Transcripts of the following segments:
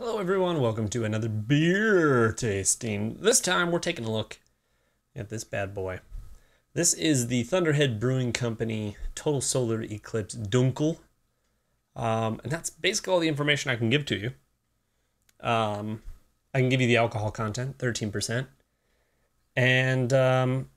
Hello, everyone. Welcome to another beer tasting. This time we're taking a look at this bad boy. This is the Thunderhead Brewing Company Total Solar Eclipse Dunkel. Um, and that's basically all the information I can give to you. Um, I can give you the alcohol content, 13%. And um,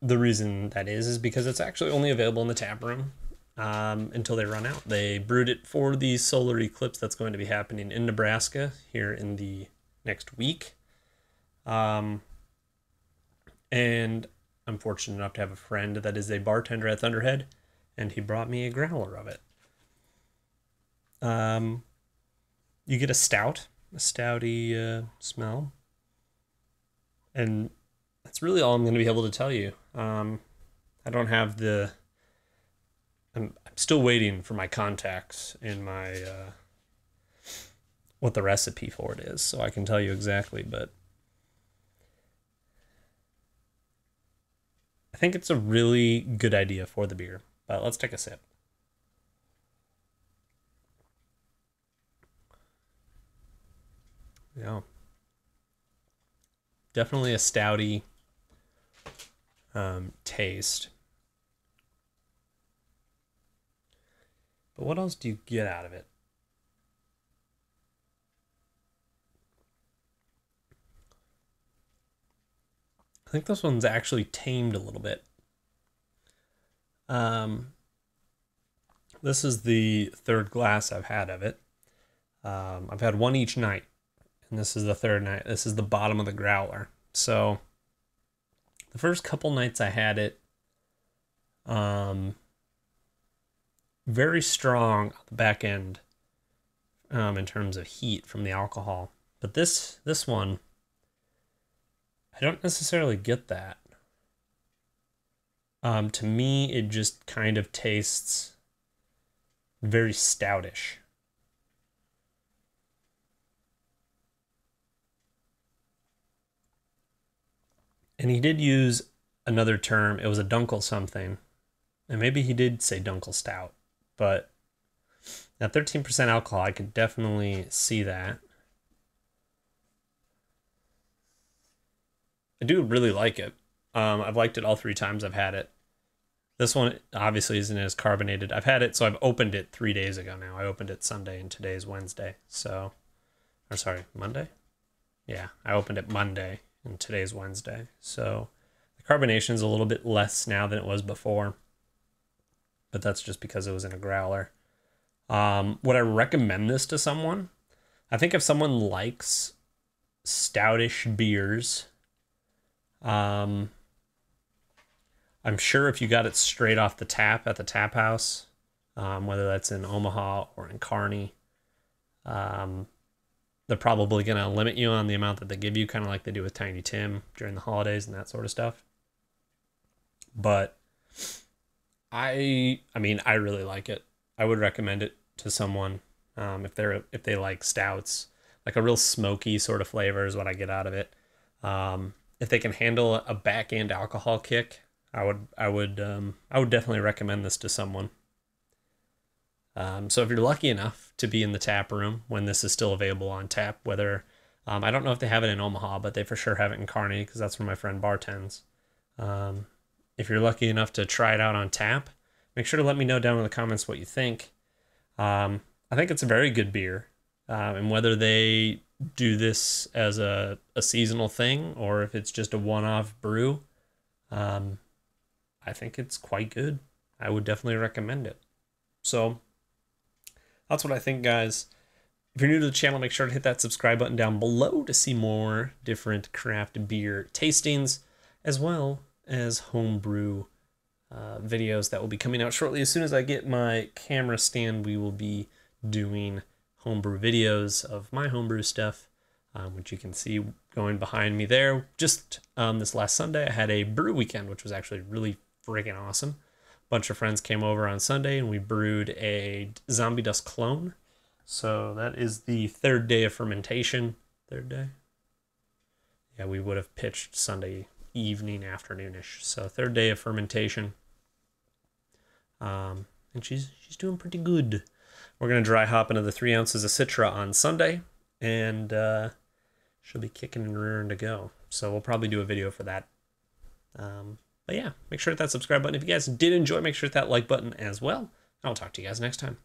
the reason that is, is because it's actually only available in the tap room um, until they run out. They brewed it for the solar eclipse that's going to be happening in Nebraska here in the next week. Um, and I'm fortunate enough to have a friend that is a bartender at Thunderhead, and he brought me a growler of it. Um, you get a stout, a stouty uh, smell, and that's really all I'm going to be able to tell you. Um, I don't have the still waiting for my contacts in my uh, what the recipe for it is, so I can tell you exactly. But I think it's a really good idea for the beer. But let's take a sip. Yeah, definitely a stouty um, taste. But what else do you get out of it? I think this one's actually tamed a little bit. Um, this is the third glass I've had of it. Um, I've had one each night, and this is the third night. This is the bottom of the growler. So, the first couple nights I had it, um, very strong on the back end um, in terms of heat from the alcohol. But this this one, I don't necessarily get that. Um, to me, it just kind of tastes very stoutish. And he did use another term. It was a dunkel something. And maybe he did say dunkel stout but at 13% alcohol, I could definitely see that. I do really like it. Um, I've liked it all three times I've had it. This one obviously isn't as carbonated. I've had it, so I've opened it three days ago now. I opened it Sunday, and today's Wednesday. So, or sorry, Monday? Yeah, I opened it Monday, and today's Wednesday. So, the carbonation is a little bit less now than it was before but that's just because it was in a growler. Um, would I recommend this to someone? I think if someone likes stoutish beers, um, I'm sure if you got it straight off the tap at the tap house, um, whether that's in Omaha or in Kearney, um, they're probably going to limit you on the amount that they give you, kind of like they do with Tiny Tim during the holidays and that sort of stuff. But I I mean I really like it. I would recommend it to someone um, if they're if they like stouts, like a real smoky sort of flavor is what I get out of it. Um, if they can handle a back end alcohol kick, I would I would um, I would definitely recommend this to someone. Um, so if you're lucky enough to be in the tap room when this is still available on tap, whether um, I don't know if they have it in Omaha, but they for sure have it in Kearney because that's where my friend bartends. Um, if you're lucky enough to try it out on tap, make sure to let me know down in the comments what you think. Um, I think it's a very good beer. Um, and whether they do this as a, a seasonal thing or if it's just a one off brew, um, I think it's quite good. I would definitely recommend it. So that's what I think, guys. If you're new to the channel, make sure to hit that subscribe button down below to see more different craft beer tastings, as well as homebrew uh, videos that will be coming out shortly. As soon as I get my camera stand, we will be doing homebrew videos of my homebrew stuff, um, which you can see going behind me there. Just um, this last Sunday, I had a brew weekend, which was actually really freaking awesome. A bunch of friends came over on Sunday and we brewed a zombie dust clone. So that is the third day of fermentation. Third day? Yeah, we would have pitched Sunday evening, afternoonish. So third day of fermentation. Um, and she's she's doing pretty good. we're gonna dry hop into the three ounces of Citra on Sunday, and uh, she'll be kicking and rearing to go. So we'll probably do a video for that. Um, but yeah, make sure to hit that subscribe button. If you guys did enjoy, make sure to hit that like button as well. I'll talk to you guys next time.